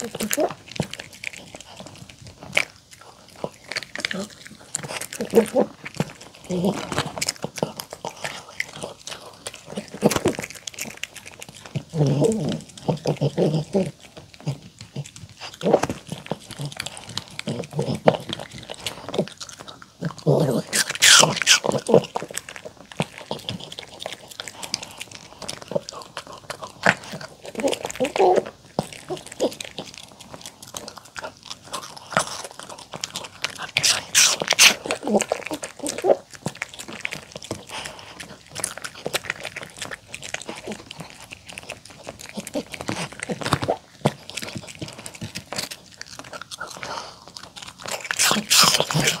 그리고 그리고 그리고 그리고 그리고 Oh, my God.